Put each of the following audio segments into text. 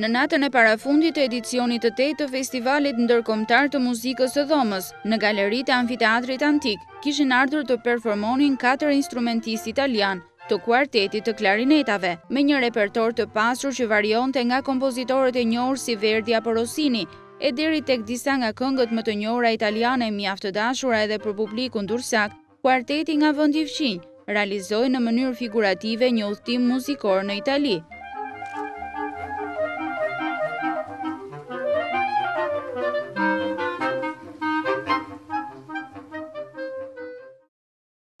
Në natën e parafundit të edicionit të tetë të Festivalit Ndërkombëtar të Muzikës së Dhomës, në galeritë e Amfiteatrit Antik, kishin ardhur të performonin katër instrumentistë italianë të kuartetit të klarinetave, me një repertor të pasur që varionte nga kompozitorët e njohur si Verdi apo Rossini, e deri tek disa nga këngët më të njohura italiane mjaft të dashura edhe për publikun durrsak, kuarteti nga vendi fqinj, realizoi në mënyrë figurative një udhëtim muzikor në Itali.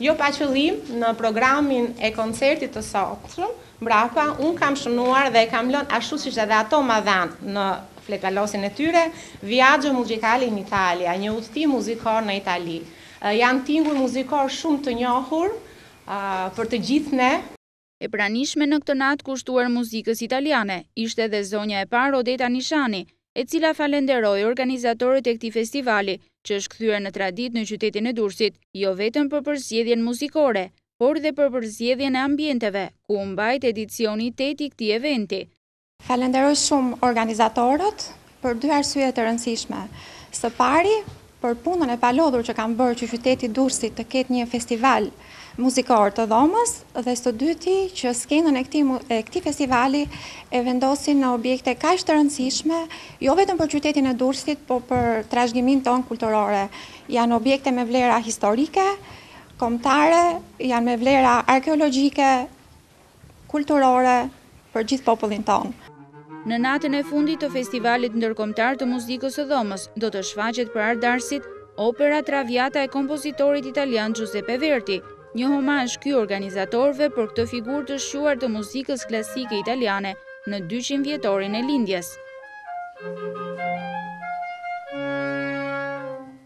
Jo pa qëllim, në programin e koncertit të sotit, mbrapa, unë kam shënuar dhe e kam lënë ashtu siç edhe ato ma dhanë në fletëpalosjen e tyre, Viaggio musicale in Italia, një udhëtim muzikor në Itali. Janë tinguj muzikor shumë të njohur për të gjithë ne. E pranishme në këtë natë kushtuar muzikës italiane, ishte edhe zonja e parë Odeta Nishani, e cila falenderoi organizatorët e këtij festivali, që është kthyer në traditë në qytetin e Durrësit, jo vetëm për përzgjedhjen muzikore, por dhe për përzgjedhjen e ambienteve, ku u mbajt edicioni i tetë i këtij eventi. Falenderoj shumë organizatorët për dy arsye të rëndësishme. Së pari, për punën e palodhur që kanë bërë që qyteti i Durrësit të ketë një festival muzikor të dhomës dhe së dyti që skenën e këtij festivali e vendosin në objekte kaq të rëndësishme, jo vetëm për qytetin e Durrësit, por për trashëgiminë tonë kulturore. Janë objekte me vlera historike, kombëtare, janë me vlera arkeologjike, Kulturore për gjithë popullin tonë. Në natën e fundit të Festivalit Ndërkombëtar të Muzikës së Dhomës, do të shfaqet për artdashësit opera Traviata e kompozitorit italian Xhuzepe Verdi, një homazh ky i organizatorëve për këtë figurë të shquar të muzikës klasike italiane në dyqind vjetorin e lindjes.